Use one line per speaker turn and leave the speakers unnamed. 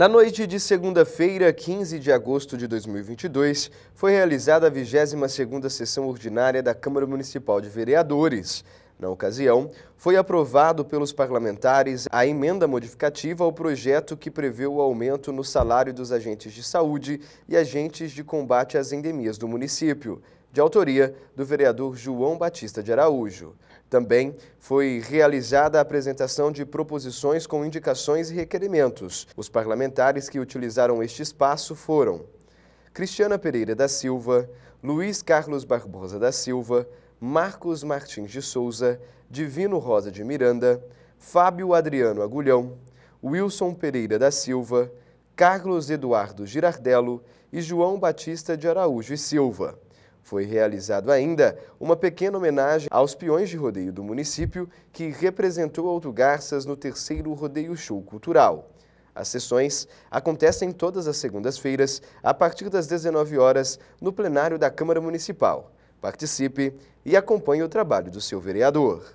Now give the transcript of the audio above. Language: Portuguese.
Na noite de segunda-feira, 15 de agosto de 2022, foi realizada a 22ª sessão ordinária da Câmara Municipal de Vereadores. Na ocasião, foi aprovado pelos parlamentares a emenda modificativa ao projeto que prevê o aumento no salário dos agentes de saúde e agentes de combate às endemias do município, de autoria do vereador João Batista de Araújo. Também foi realizada a apresentação de proposições com indicações e requerimentos. Os parlamentares que utilizaram este espaço foram Cristiana Pereira da Silva, Luiz Carlos Barbosa da Silva, Marcos Martins de Souza, Divino Rosa de Miranda, Fábio Adriano Agulhão, Wilson Pereira da Silva, Carlos Eduardo Girardello e João Batista de Araújo e Silva. Foi realizado ainda uma pequena homenagem aos peões de rodeio do município que representou Alto Garças no terceiro Rodeio Show Cultural. As sessões acontecem todas as segundas-feiras, a partir das 19 horas, no plenário da Câmara Municipal. Participe e acompanhe o trabalho do seu vereador.